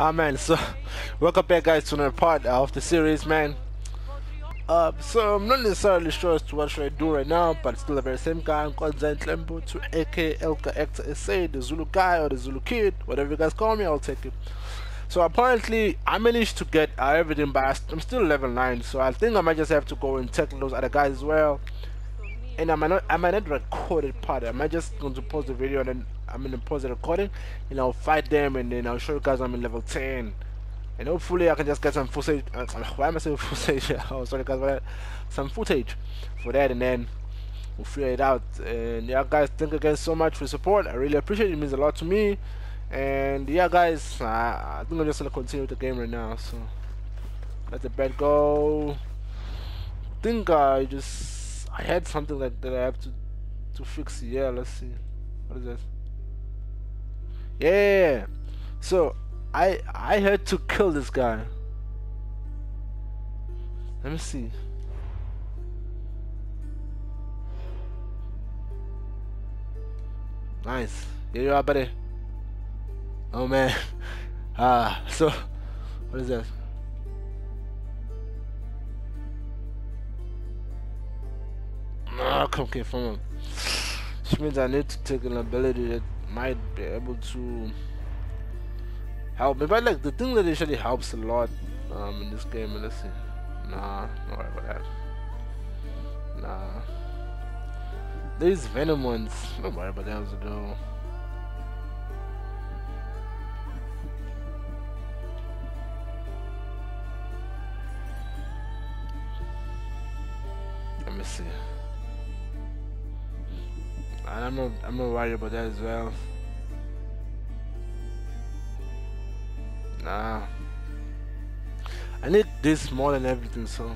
Man, so welcome back guys to another part of the series man. Uh, so I'm not necessarily sure as to what should I do right now, but still the very same guy. I'm called Zain Tlembo to AK Elgaector SA, the Zulu guy or the Zulu kid, whatever you guys call me, I'll take it. So apparently I managed to get uh, everything, but I'm still level 9, so I think I might just have to go and tackle those other guys as well. And I might not, I might not record it part. I might just going to pause the video and then I'm gonna pause the recording, and I'll fight them, and then I'll show you guys I'm in level 10 and hopefully I can just get some footage. Uh, why am I saying footage? oh, sorry guys, but some footage for that, and then we'll figure it out. And yeah, guys, thank you again so much for support. I really appreciate it. It means a lot to me. And yeah, guys, uh, I think I'm just gonna continue with the game right now. So let the bet go. I think I just I had something like that I have to to fix. Yeah, let's see. What is that? Yeah. So I I had to kill this guy. Let me see. Nice. Here you are, buddy. Oh man. Ah, so what is that? No, come okay from him. Which means I need to take an ability that might be able to help me. But like the thing that actually helps a lot um, in this game, let's see. Nah, not worry about that. Nah. These venom ones, don't worry about them though. I'm not I'm worried about that as well. Nah. I need this more than everything, so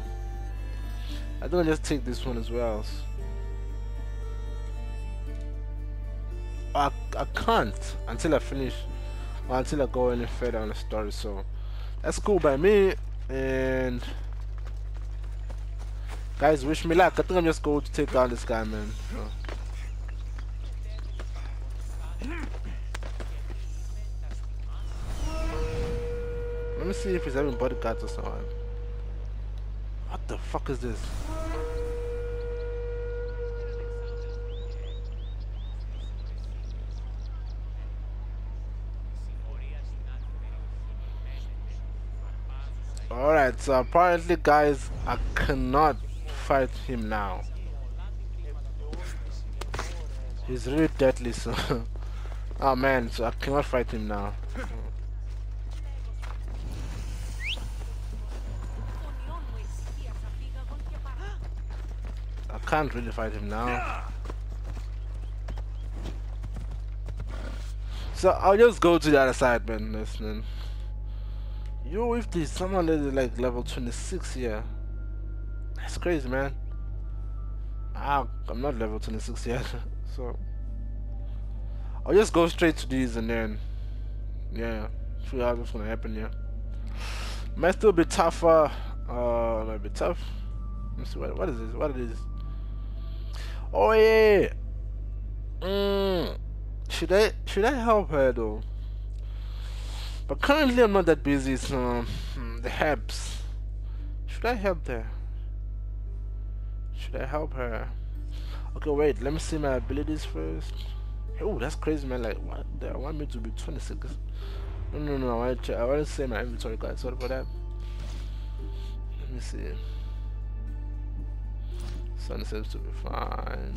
I don't just take this one as well. I, I can't until I finish or until I go any further on the story, so that's cool by me. And guys, wish me luck. I think I'm just going to take down this guy, man. Let me see if he's having bodyguards or something. What the fuck is this? Alright, so apparently guys, I cannot fight him now. He's really deadly, so... oh man, so I cannot fight him now. Can't really fight him now. So I'll just go to the other side, man. Listening. You with this someone that is like level 26 here. That's crazy, man. Ah, I'm not level 26 yet, so I'll just go straight to these and then yeah, see how what's gonna happen here. Might still be tougher. Uh, might be tough. Let's see what what is this? Oh yeah. Mm, should I should I help her though? But currently I'm not that busy, so hmm, the helps. Should I help her? Should I help her? Okay, wait. Let me see my abilities first. Oh, that's crazy, man. Like, what? They want me to be 26. No, no, no. I want to. I want to say my inventory, guys. Sorry for that. Let me see. Sun seems to be fine.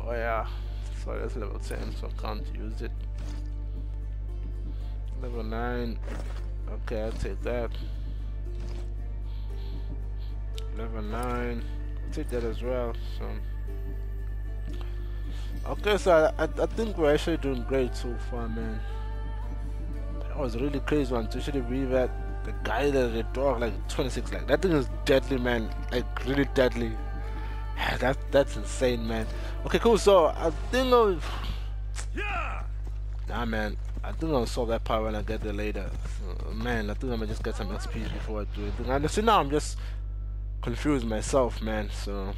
Oh yeah, so that's level 10, so I can't use it. Level 9, okay, I'll take that. Level 9, I'll take that as well, so. Okay, so I, I, I think we're actually doing great so far, man. That was a really crazy one to actually be that the guy that the dog like 26 like that thing is deadly man. Like really deadly. That that's insane man. Okay cool. So i think i'll yeah nah man. I think i'll solve that part when i get there later. So, man i think i'm gonna just get some xp before i do it and see now i'm just confused myself man. So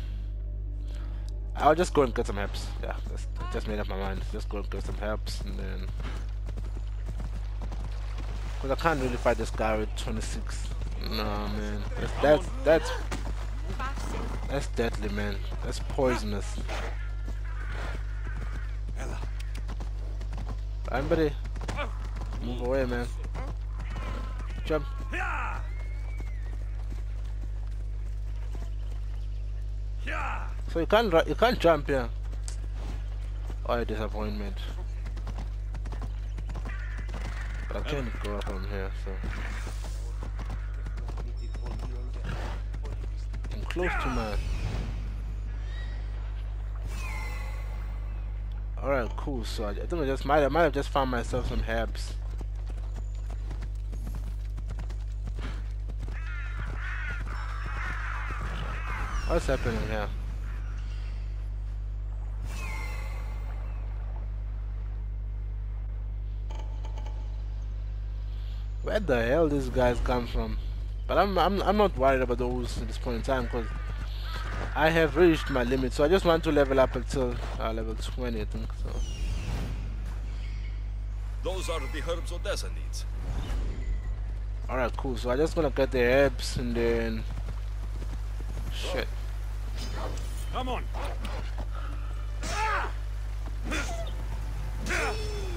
I'll just go and get some helps. Yeah, I just made up my mind. Just go and get some helps and then Because I can't really fight this guy with 26. No, man. That's, that's, that's, that's deadly, man. That's poisonous. Somebody, move away, man. Jump. So you can't you can't jump here. Oh, a I can't go up on here, so. I'm close to my. Alright, cool. So I, I think I just might I might have just found myself some herbs. What's happening here? Where the hell these guys come from? But I'm I'm I'm not worried about those at this point in time because I have reached my limit. So I just want to level up until uh, level 20, I think. So. Those are the herbs Odessa needs. Alright, cool. So I just gonna get the herbs and then shit. Come on.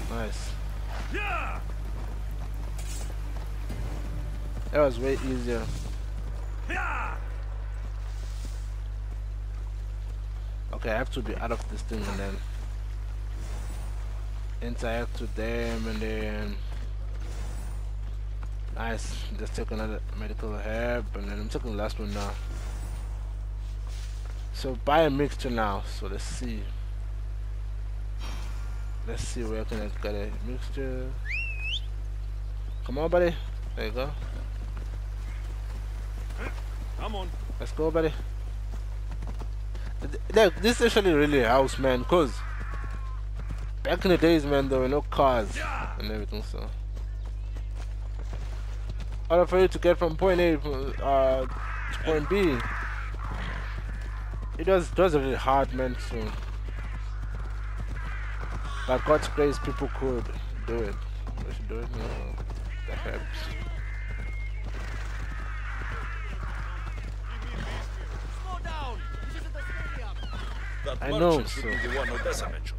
Nice. That was way easier. Okay, I have to be out of this thing and then interact with them and then nice. Just take another medical herb and then I'm taking the last one now. So buy a mixture now. So let's see. Let's see where can I get a mixture. Come on buddy. There you go Come on. Let's go, buddy. This is actually really helps, man, because back in the days, man, there were no cars and everything, so. Order for you to get from point A uh, to point B, it was, it was really hard, man, so. But God's grace, people could do it. We should do it, you know, that helps. I know, so. the one Odessa mentioned.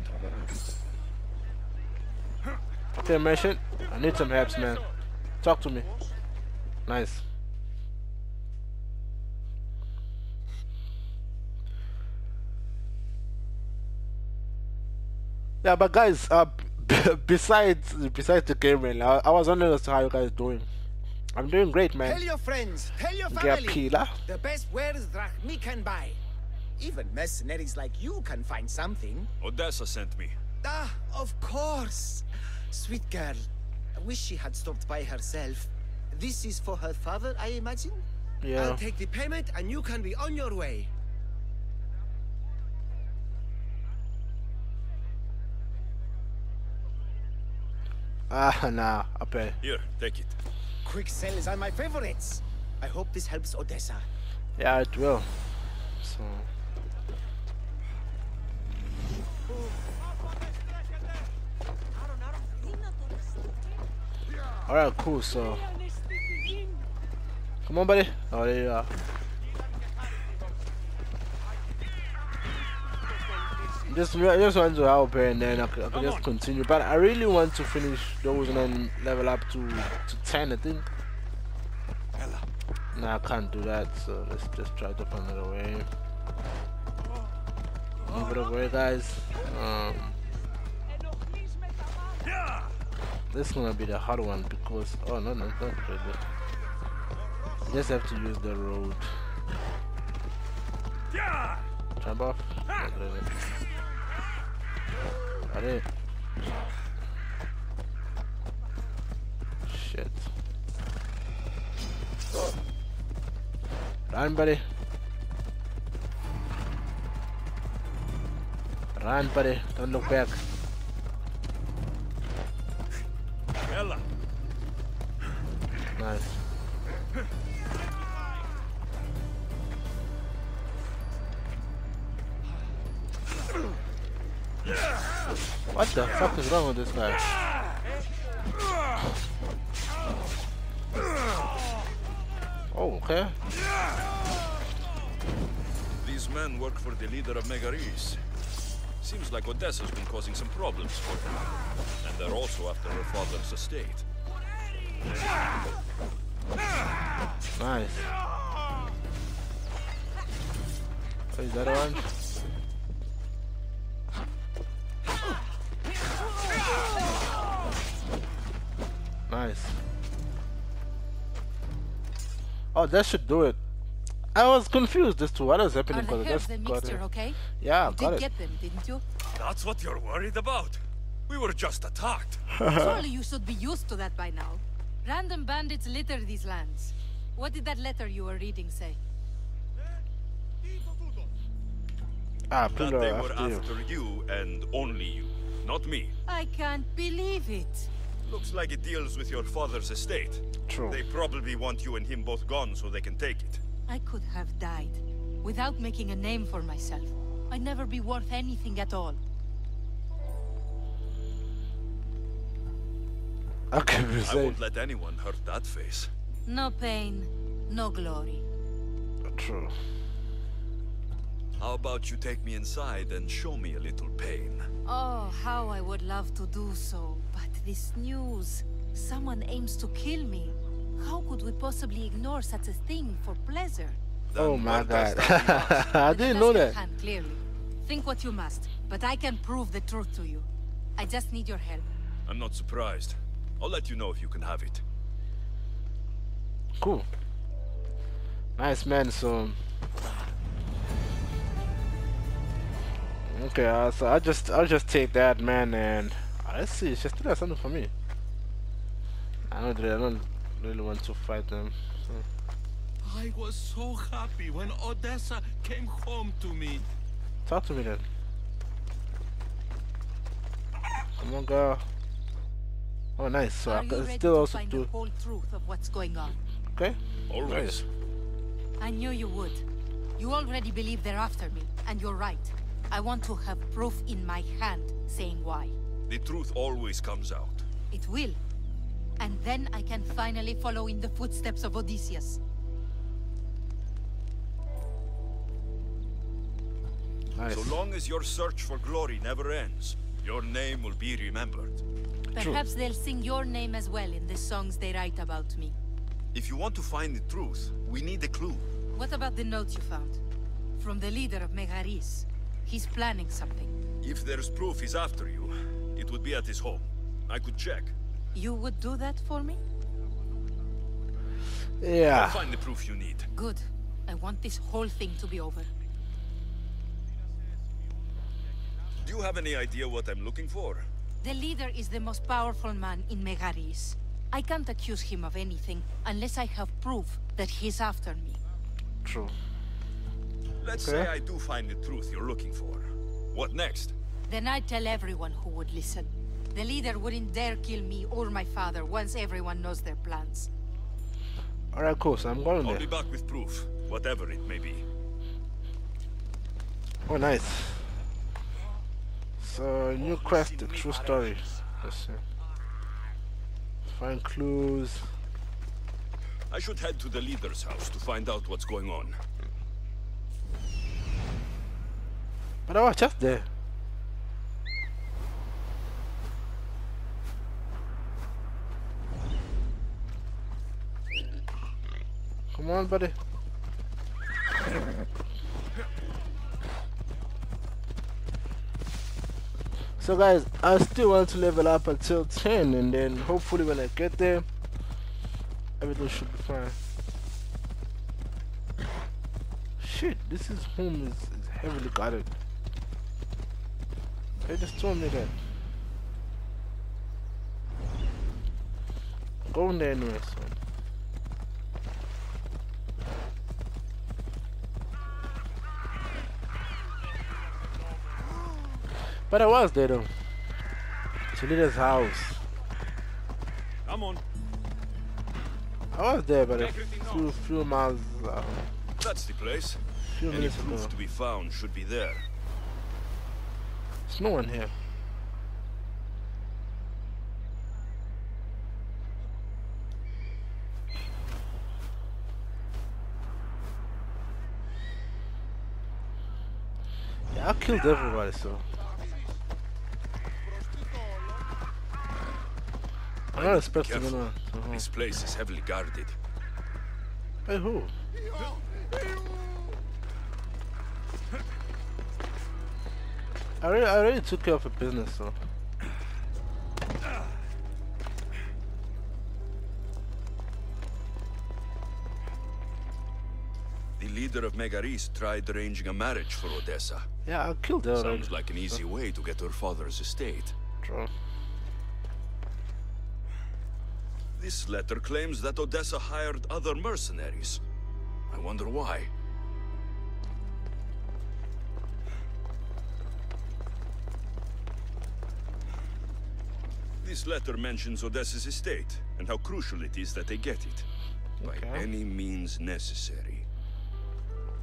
Okay, merchant. I need some help, man. Talk to me. Nice. Yeah, but guys, uh, besides besides the game, man, I, I was wondering as to how you guys doing. I'm doing great, man. Tell your friends, tell your Get family. Pila. The best wares drachmae can buy. Even mercenaries like you can find something. Odessa sent me. Ah, of course. Sweet girl. I wish she had stopped by herself. This is for her father, I imagine? Yeah. I'll take the payment and you can be on your way. Ah, nah, I pay. Here, take it. Quick sales are my favorites. I hope this helps Odessa. Yeah, it will. So. Alright, cool, so. Come on, buddy. Oh, there you are. Just, I just want to help her and then I could, I could just continue. But I really want to finish those and then level up to, to 10, I think. No, I can't do that, so let's just try to find another way. Move it away, guys. Um, this is gonna be the hard one because oh no no. You just have to use the road. Jump off. Got it. Shit. Run, buddy. Run, buddy. Don't look back. Ella. Nice. What the fuck is wrong with this guy? Oh, Okay. These men work for the leader of Megaris. Seems like Odessa's been causing some problems for them. And they're also after her father's estate. Nice. Oh, is that orange? Nice. Oh, that should do it. I was confused as to what is happening Are the because herbs that's and got mixture it. okay? Yeah, You got did it. get them, didn't you? That's what you're worried about? We were just attacked. Surely you should be used to that by now. Random bandits litter these lands. What did that letter you were reading say? Ah, That Pluto they were after you. after you and only you, not me. I can't believe it. Looks like it deals with your father's estate. True. They probably want you and him both gone so they can take it. I could have died without making a name for myself. I'd never be worth anything at all. Okay, I say won't let anyone hurt that face. No pain, no glory. true. How about you take me inside and show me a little pain? Oh, how I would love to do so. But this news. Someone aims to kill me. How could we possibly ignore such a thing for pleasure? Oh my what god. I didn't know task at that. hand, clearly. Think what you must, but I can prove the truth to you. I just need your help. I'm not surprised. I'll let you know if you can have it. Cool. Nice man, so Okay, uh, so I just I'll just take that man and uh, let's see, she still has something for me. I don't really, I don't really want to fight them. So, I was so happy when Odessa came home to me. talk to me then. Come on girl. Oh nice, so I Are you can still also find do the whole truth of what's going on? okay? Always. I knew you would. You already believe they're after me, and you're right. I want to have proof in my hand saying why. The truth always comes out. It will. And then I can finally follow in the footsteps of Odysseus. Nice. So long as your search for glory never ends, your name will be remembered. Perhaps they'll sing your name as well in the songs they write about me. If you want to find the truth, we need a clue. What about the note you found? From the leader of Megaris. He's planning something. If there's proof he's after you, it would be at his home. I could check. You would do that for me? Yeah. I'll Yeah. find the proof you need. Good. I want this whole thing to be over. Do you have any idea what I'm looking for? The leader is the most powerful man in Megaris. I can't accuse him of anything unless I have proof that he's after me. True. Let's Okay. say I do find the truth you're looking for. What next? Then I'd tell everyone who would listen. The leader wouldn't dare kill me or my father once everyone knows their plans. Alright, cool, so I'm going I'll there. be back with proof, whatever it may be. Oh, nice. So, new quest, the true story. Let's see. Find clues. I should head to the leader's house to find out what's going on. But I was just there. On, buddy. So guys, I still want to level up until 10 and then hopefully when I get there, everything should be fine. Shit, this is home is, is heavily guarded. They just told me that. Go in there anyway. But I was there though. Shanita's house. Come on. I was there, but a few, few miles. Uh, That's the place. Few Any minutes proof ago. to be found should be there. There's no one here. Yeah, I killed everybody, so. Expecting Careful. uh-huh. This place is heavily guarded. Hey, who? I already, I already took care of a business, so. The leader of Megaris tried arranging a marriage for Odessa. Yeah, I killed her already. Sounds like an easy way to get her father's estate. True. This letter claims that Odessa hired other mercenaries. I wonder why. This letter mentions Odessa's estate and how crucial it is that they get it. By any means necessary.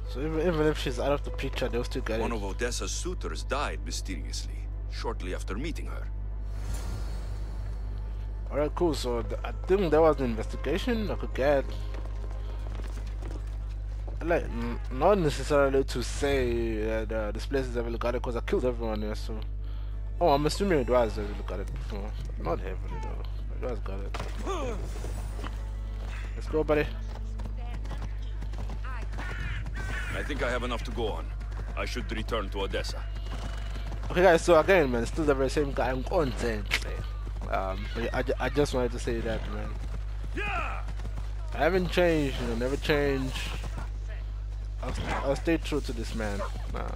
So even, even if she's out of the picture, they'll still get One it. of Odessa's suitors died mysteriously, shortly after meeting her. Alright, cool. So th I think there was an investigation I could get. Like, n- not necessarily to say that uh, this place is heavily guarded because I killed everyone here, so. Oh, I'm assuming it was heavily guarded before. Not heavily though. It was guarded. Let's go, buddy. I think I have enough to go on. I should return to Odessa. Okay, guys, so again, man, still the very same guy. I'm content. Um, I, I just wanted to say that, man. I haven't changed, you know, never change. I'll, I'll stay true to this man. Nah.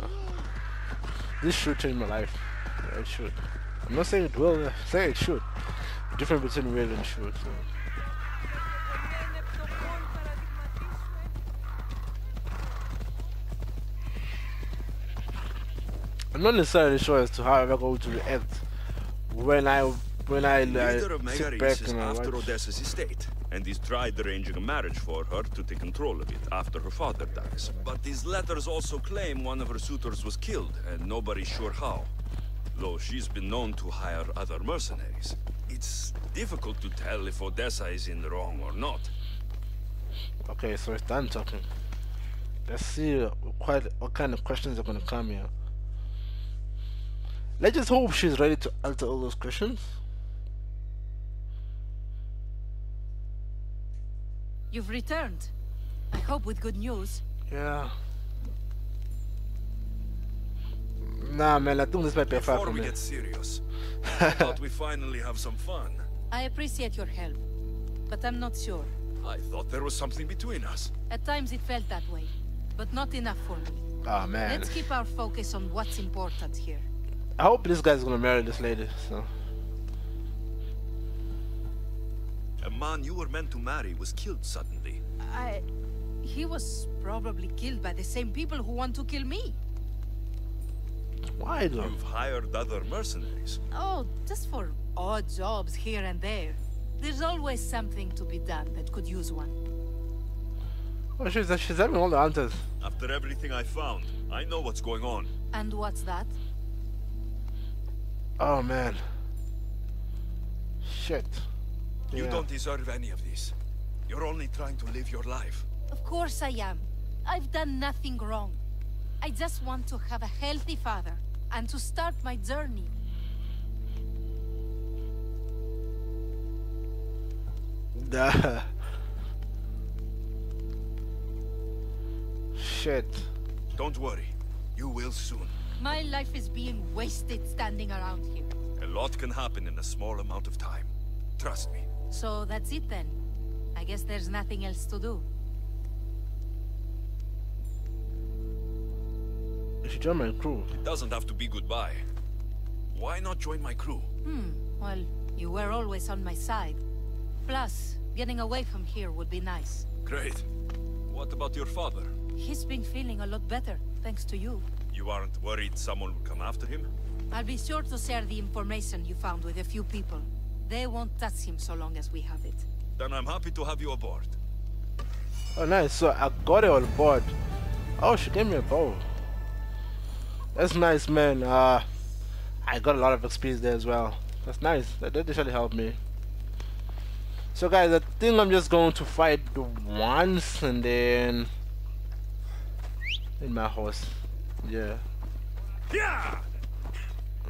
This should change my life. Yeah, it should. I'm not saying it will, uh, saying it should. The difference between will and should. So. I'm not necessarily sure as to how I'm going to react when I when I Leader of sit back is and I after watch. Odessa's estate, and he's tried arranging a marriage for her to take control of it after her father dies. But these letters also claim one of her suitors was killed, and nobody's sure how. Though she's been known to hire other mercenaries. It's difficult to tell if Odessa is in the wrong or not. Okay, so it's done talking. Let's see quite what kind of questions are gonna come here. Let's just hope she's ready to answer all those questions. You've returned. I hope with good news. Yeah. Nah, man, I think this might be far Before from we me. get serious, I thought we finally have some fun. I appreciate your help, but I'm not sure. I thought there was something between us. At times it felt that way, but not enough for me. Oh man. Let's keep our focus on what's important here. I hope this guy's gonna marry this lady. So A man you were meant to marry was killed suddenly. I... He was probably killed by the same people who want to kill me. why though? You've hired other mercenaries. Oh, just for odd jobs here and there. There's always something to be done that could use one. Oh, she's she's having all the answers. After everything I found, I know what's going on. And what's that? Oh man. Shit. You don't deserve any of this. You're only trying to live your life. Of course I am. I've done nothing wrong. I just want to have a healthy father and to start my journey. Duh. Shit. Don't worry. You will soon. My life is being wasted standing around here. A lot can happen in a small amount of time. Trust me. So that's it then. I guess there's nothing else to do. You should join my crew. It doesn't have to be goodbye. Why not join my crew? Hmm, well, you were always on my side. Plus, getting away from here would be nice. Great. What about your father? He's been feeling a lot better, thanks to you. You aren't worried someone will come after him? I'll be sure to share the information you found with a few people. They won't touch him so long as we have it. Then I'm happy to have you aboard. Oh nice, so I got it on board. Oh she gave me a bow. That's nice man. Uh I got a lot of experience there as well. That's nice. That did actually help me. So guys, I think I'm just going to fight once and then in my horse. Yeah. Yeah.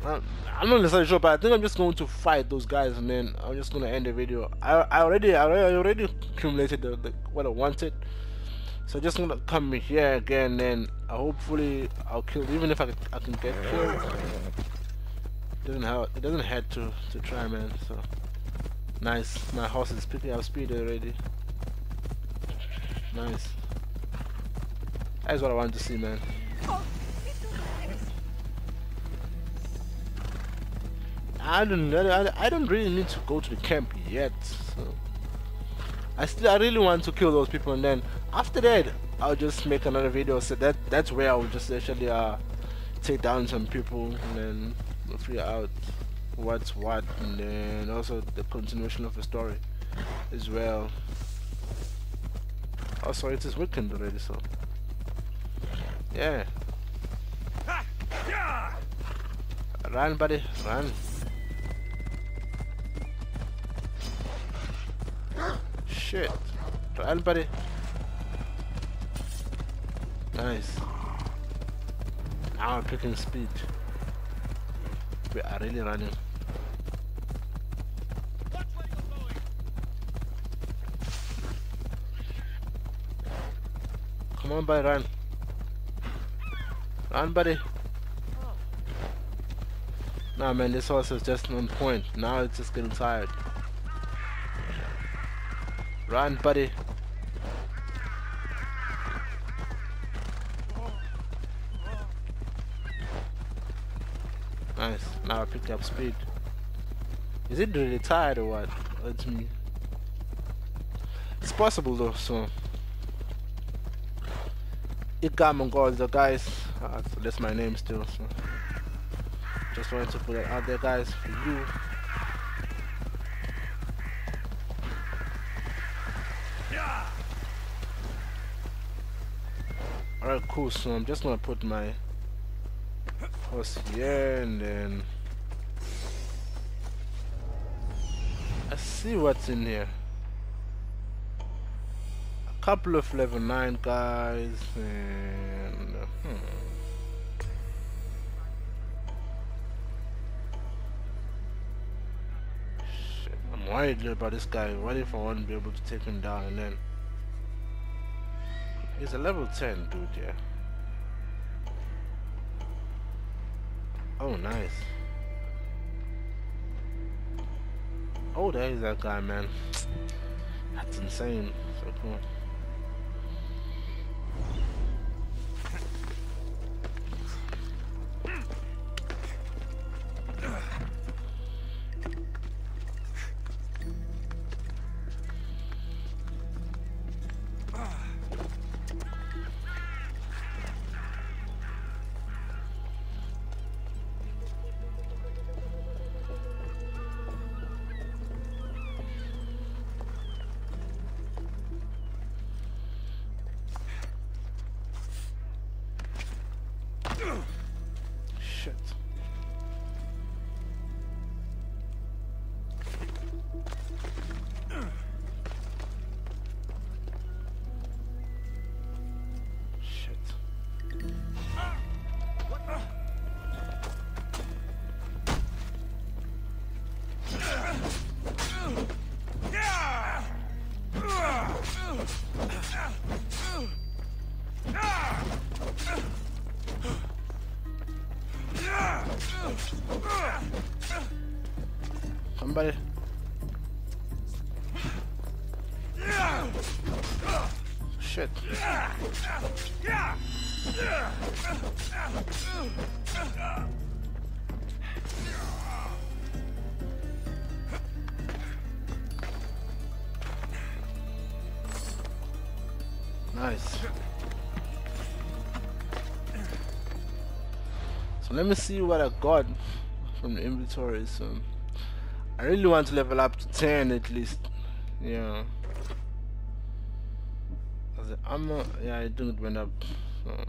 I'm I'm not necessarily sure, but I think I'm just going to fight those guys, and then I'm just gonna end the video. I I already I already, accumulated the, the, what I wanted, so I just gonna come here again, and hopefully I'll kill. Even if I I can get killed, it doesn't have it doesn't have to to try, man. So nice. My horse is picking up speed already. Nice. That's what I wanted to see, man. I don't I, I don't really need to go to the camp yet. So I still I really want to kill those people and then after that I'll just make another video so that that's where I'll just actually uh take down some people and then we'll figure out what's what and then also the continuation of the story as well. Also it is weekend already so yeah. Run buddy, run. Shit. Run, buddy. Nice. Now I'm picking speed. We are really running. Come on, buddy, run. Run, buddy. Nah, man, this horse is just on point. Now it's just getting tired. Run, buddy. Nice. Now I picked up speed. Is it really tired or what? It's me. It's possible though, so. Ikam the guys. Uh, so that's my name still, so. Just wanted to put it out there, guys, for you. Cool. So I'm just gonna put my horse here and then I see what's in here. A couple of level 9 guys and hmm. I'm worried about this guy. What if I won't be able to take him down and then He's a level 10 dude, yeah. Oh, nice. Oh, there is that guy, man. That's insane. So cool. Shit. Nice. So let me see what I got from the inventory. So I really want to level up to 10 at least. Yeah. The armor, yeah, it didn't went up. So.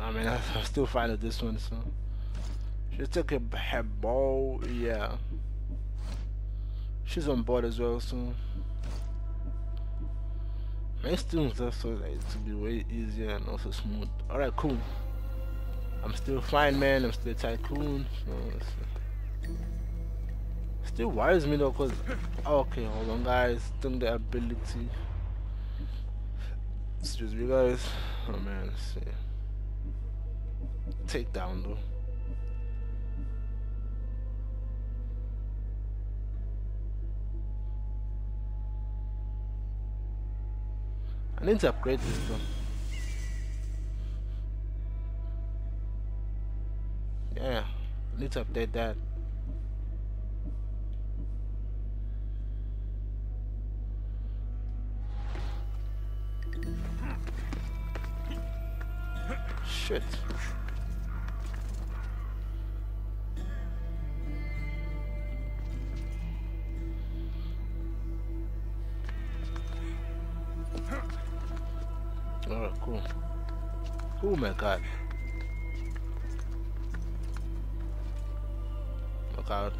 I mean, I'm still fine with this one. So she took a, her bow. Yeah. She's on board as well. So. My Makes things also like to be way easier and also smooth. Alright, cool. I'm still fine, man. I'm still a tycoon. So still worries me though, cause oh, okay, hold on, guys. Think the ability. Excuse me, guys. Oh man, let's see. Take down though. I need to upgrade this though. Yeah, I need to update that. Shit. Alright, cool. Oh my god. Look out.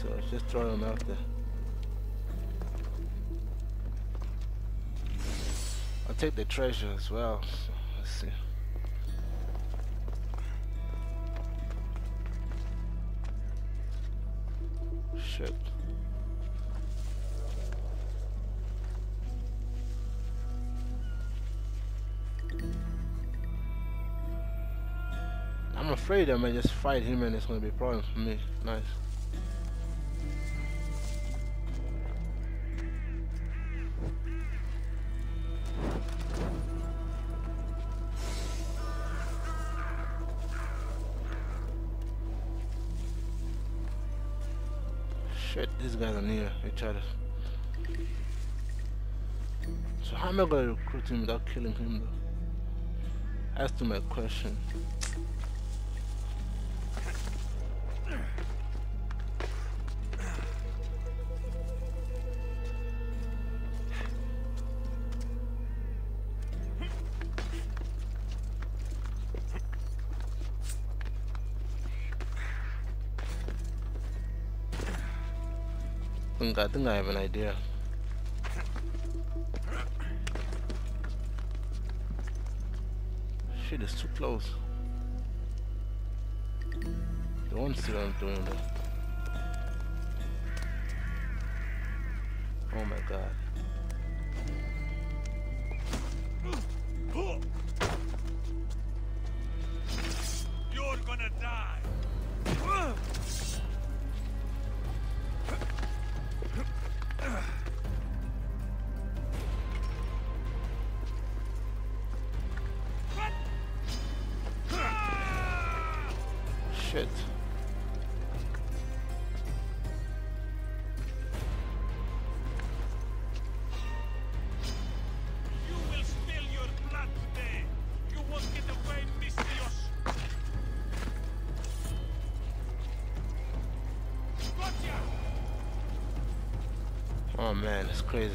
So just throw them out there. I'll take the treasure as well. So let's see. Shit. I'm afraid I might just fight him and it's gonna be a problem for me. Nice. Guys are near each other. So how am I gonna recruit him without killing him though? As to my question. Think I think I have an idea. Shit is too close. Don't see what I'm doing. Oh my god. Crazy.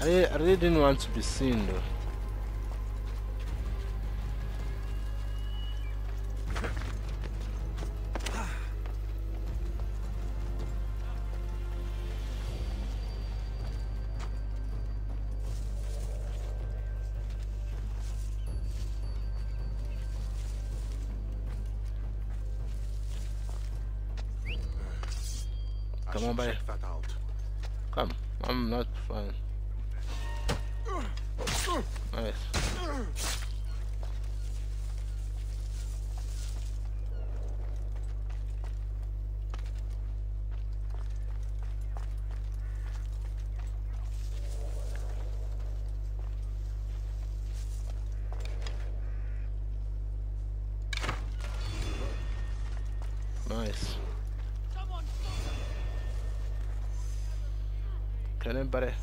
I really, I really didn't want to be seen though. Come on, buddy. Check that out. Come. I'm not fine. Nice. Kill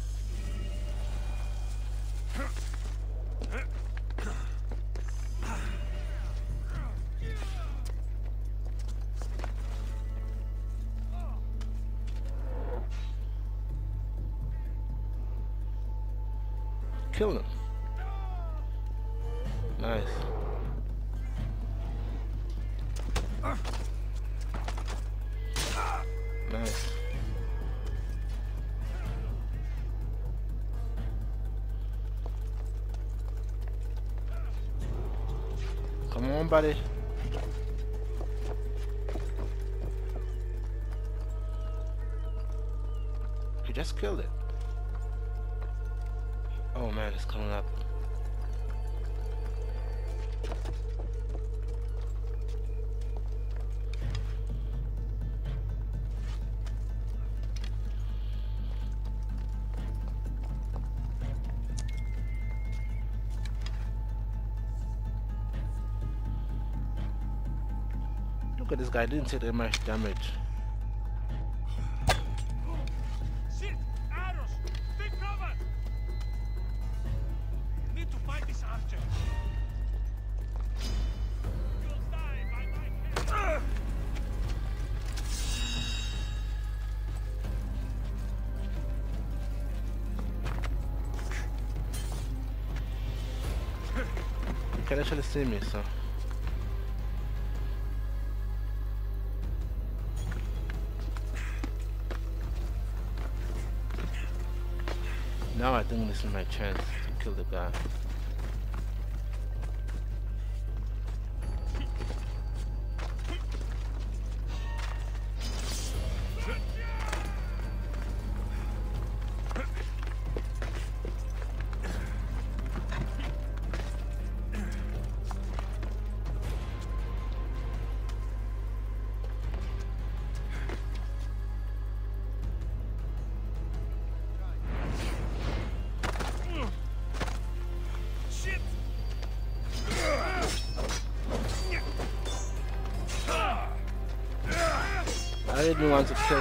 on, buddy. You just killed it. Oh man, it's coming up. This guy, didn't take that much damage. Shit! Arrows! Take cover! Need to find this archer. You'll die by my hand. You can actually see me, so. Now I think this is my chance to kill the guy.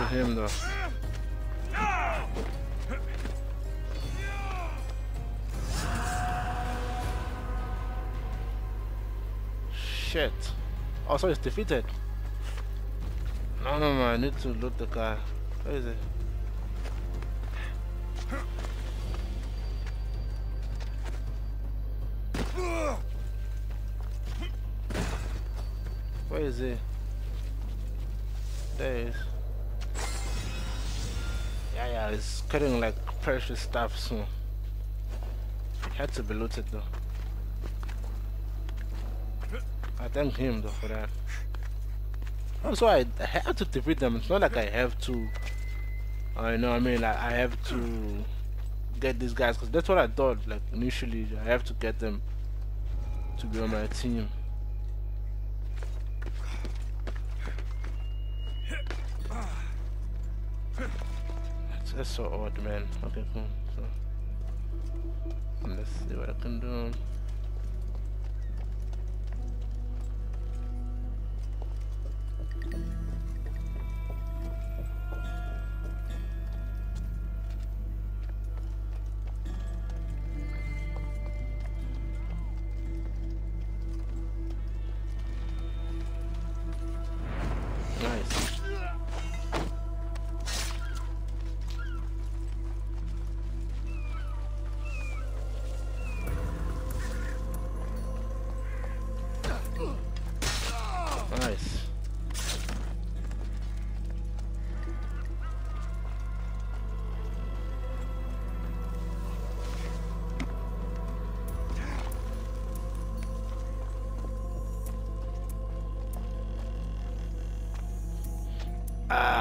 Him though. Shit. Oh, also, it's defeated. No, no, no. I need to loot the guy. Where is it? Cutting like precious stuff, so had to be looted though. I thank him though for that. Also, I I have to defeat them. It's not like I have to. I know. What I mean, like, I have to get these guys because that's what I thought. Like initially, I have to get them to be on my team. That's, so odd, man. Okay, cool. So, let's see what I can do.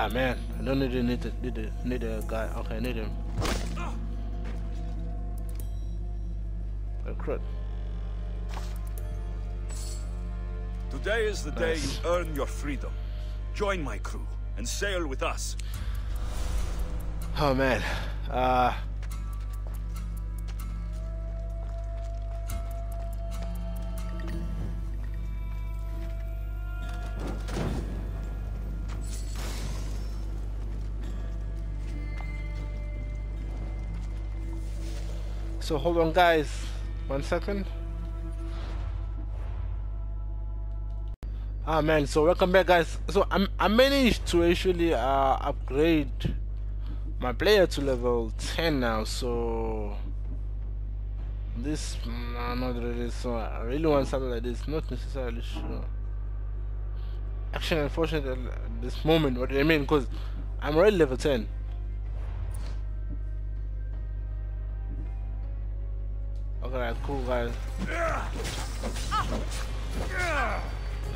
Ah man, I don't need to need to need to need a guy. Okay, I need him. Recruit. Today is the day you earn your freedom. Join my crew and sail with us. Oh man. Uh So hold on guys. One second. Ah man, so welcome back guys. So I'm I managed to actually uh upgrade my player to level 10 now, so This, nah, not really. So I really want something like this. Not necessarily sure. Actually, unfortunately, at this moment, what do I mean? Because I'm already level 10. Cool guys.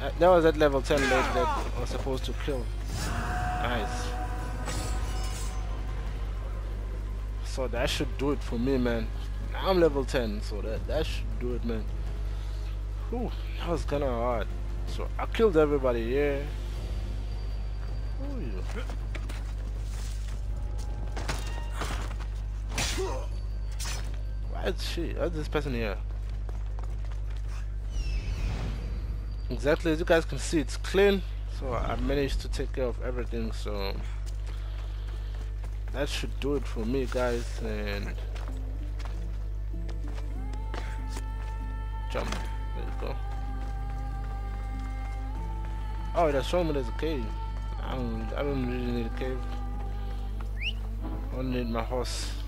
Uh, that was at level 10 that, that I was supposed to kill. Nice. So that should do it for me, man. I'm level 10, so that, that should do it, man. Whew, that was kinda hard. So I killed everybody. Oh, yeah. Ah, Why is she? Why is this person here? Exactly as you guys can see, it's clean. So I managed to take care of everything. So that should do it for me, guys. And jump. There you go. Oh, that's showing me there's a cave. I don't. I don't really need a cave. I need my horse.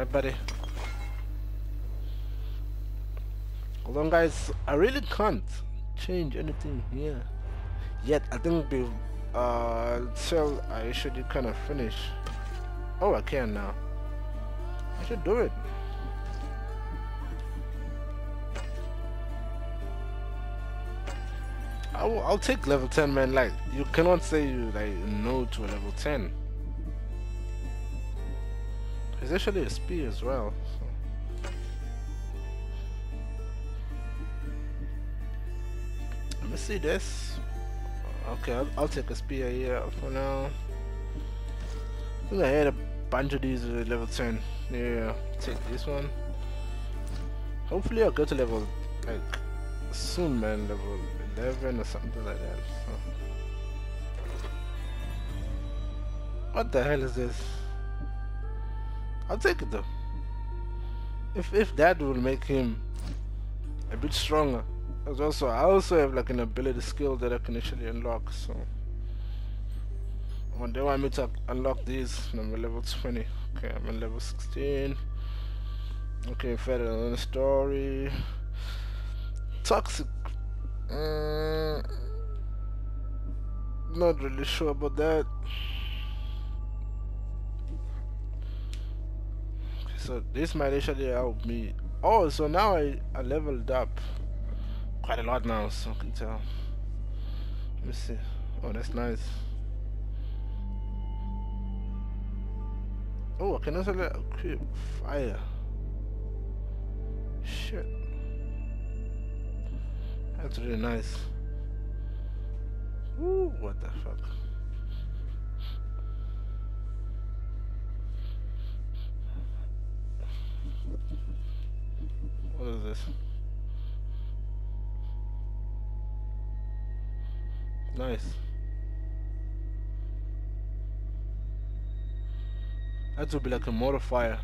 Alright, buddy. Hold on, guys. I really can't change anything here yet. I think uh, until I should kind of finish. Oh, I can now. I should do it. I'll, I'll take level 10 man like you cannot say you like no to a level 10 it's actually a spear as well let me see this okay I'll, I'll, take a spear here for now I think I had a bunch of these uh, level 10 yeah take this one hopefully I'll go to level like soon man level 11 or something like that. So. What the hell is this? I'll take it though. If if that will make him a bit stronger. As also I also have like an ability skill that I can actually unlock. So when they want me to unlock these, I'm at level 20. Okay, I'm at level 16. Okay, further on the story. Toxic Mm, not really sure about that. So this might actually help me. Oh, so now I, I leveled up quite a lot now, so I can tell. Let me see. Oh, that's nice. Oh, I can also equip fire. Shit. That's really nice. Ooh, what the fuck? What is this? Nice. That would be like a modifier.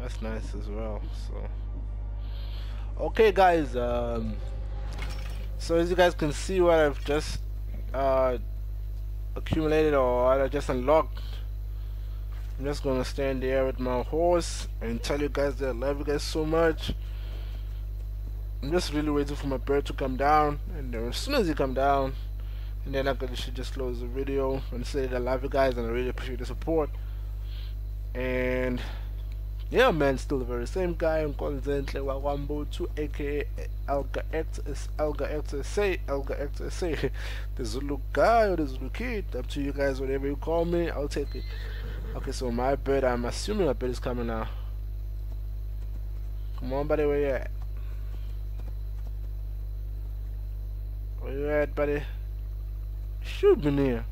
That's nice as well, so okay guys um, so as you guys can see what I've just uh, accumulated or what I just unlocked I'm just gonna stand there with my horse and tell you guys that I love you guys so much. I'm just really waiting for my bird to come down and then as soon as he come down and then I should just close the video and say that I love you guys and I really appreciate the support. And yeah man still the very same guy. Nkonzenhle Wakwambutu aka Elga X is Elgaector SA Elgaector SA the Zulu guy or the Zulu kid up to you guys whatever you call me I'll take it okay so my bird I'm assuming my bird is coming now come on buddy where you at where you at buddy shoot me near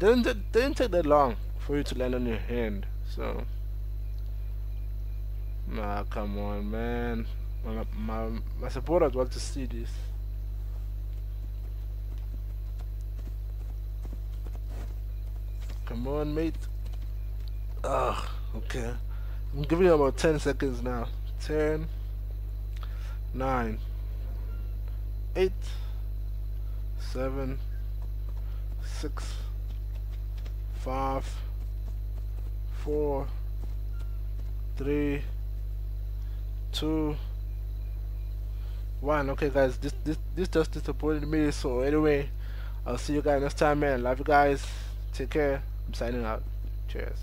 it didn't take that long for you to land on your hand so Nah, come on, man. My, my, my supporters want to see this. Come on, mate. Ugh, okay. I'm giving you about 10 seconds now. 10, 9, 8, 7, 6, 5, four, three, two, one. Okay, guys, this this this just disappointed me. So anyway, I'll see you guys next time, man. Love you guys. Take care. I'm signing out. Cheers.